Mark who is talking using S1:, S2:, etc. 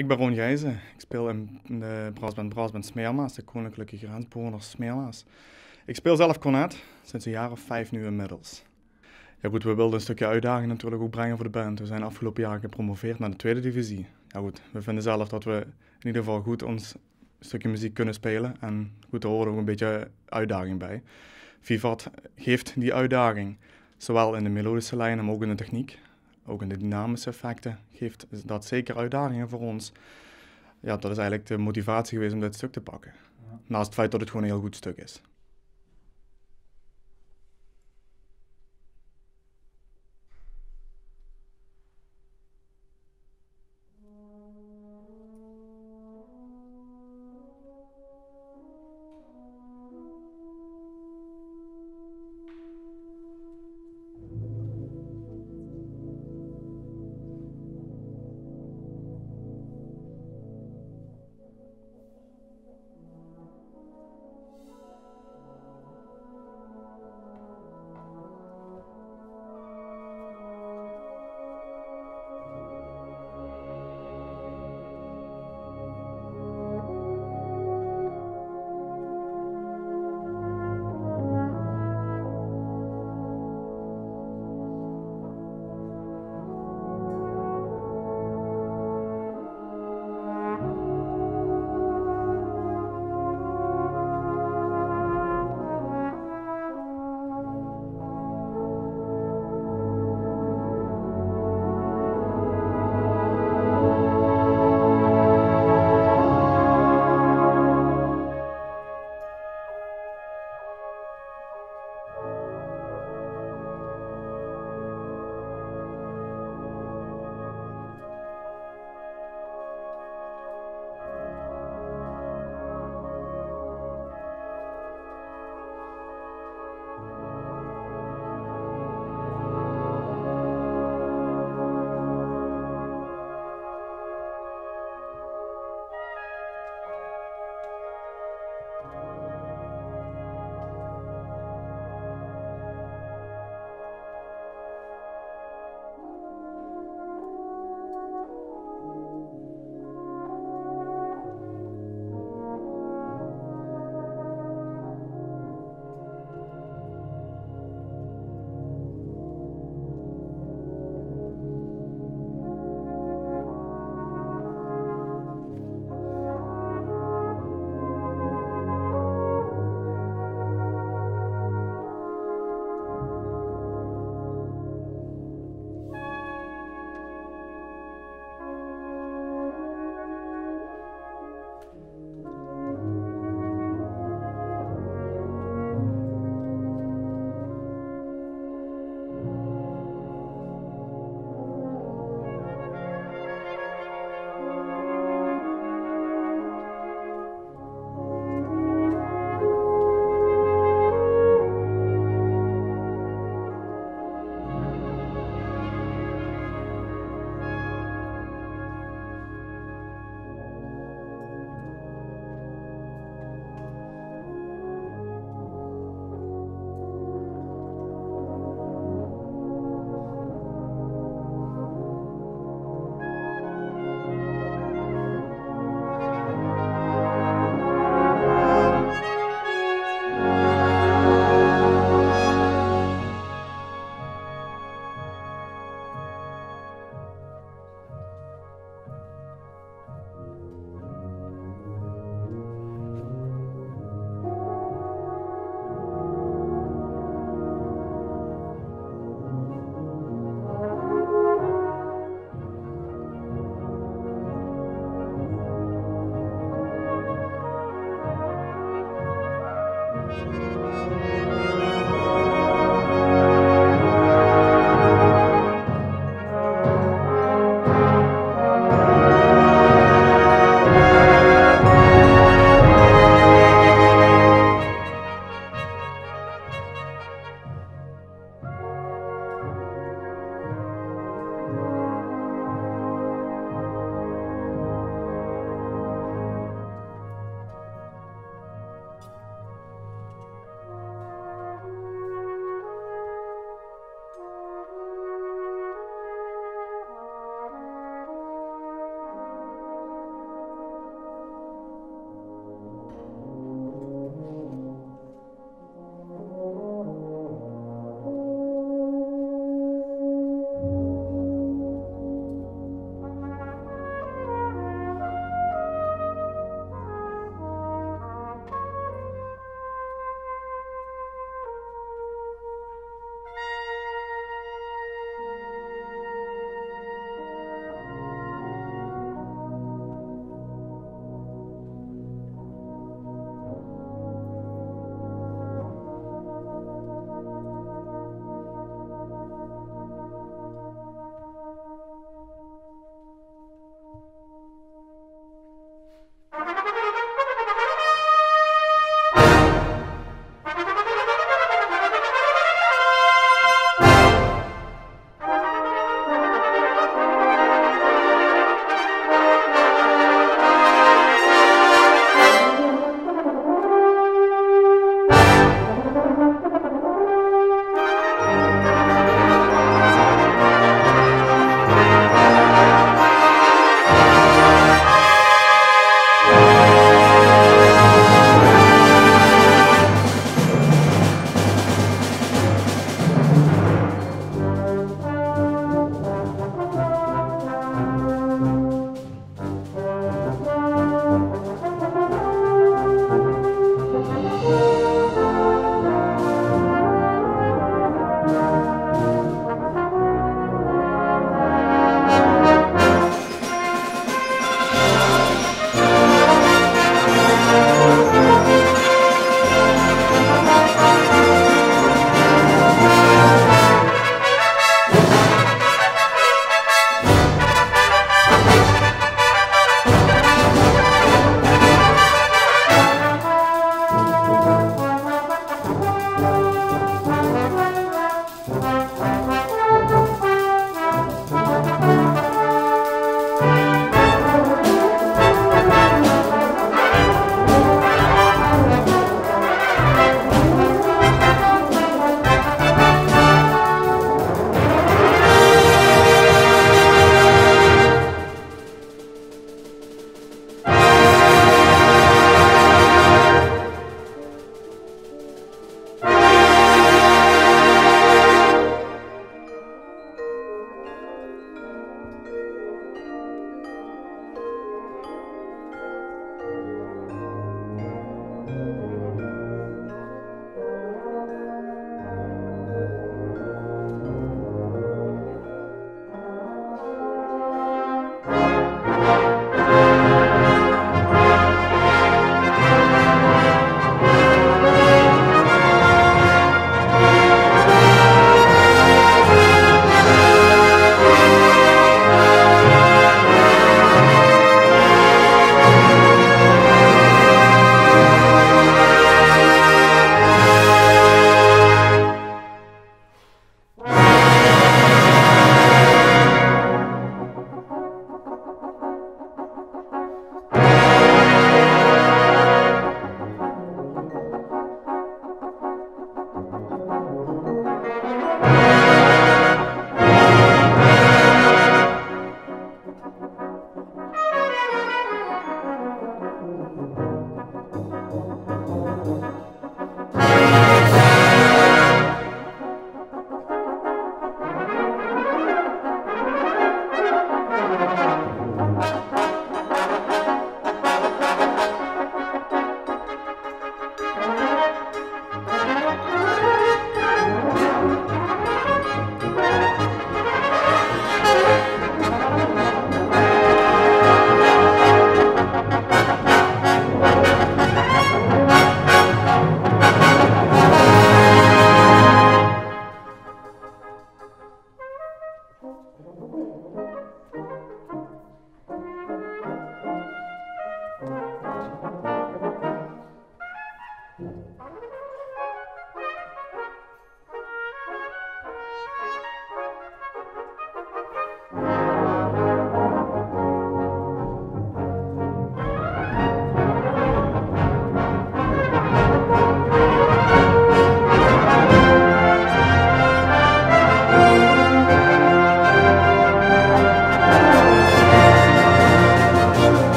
S1: Ik ben Ron Gijzen. Ik speel in de brassband Brassband Smeermaas, de Koninklijke Grensbewoners Smeermaas. Ik speel zelf cornet, sinds een jaar of vijf nu inmiddels. Ja goed, we wilden een stukje uitdaging natuurlijk ook brengen voor de band. We zijn afgelopen jaar gepromoveerd naar de tweede divisie. Ja goed, we vinden zelf dat we in ieder geval goed ons stukje muziek kunnen spelen. En goed, daar hoort ook een beetje uitdaging bij. Vivat geeft die uitdaging, zowel in de melodische lijn, maar ook in de techniek ook in de dynamische effecten geeft dat zeker uitdagingen voor ons. Ja, dat is eigenlijk de motivatie geweest om dit stuk te pakken. Naast het feit dat het gewoon een heel goed stuk is.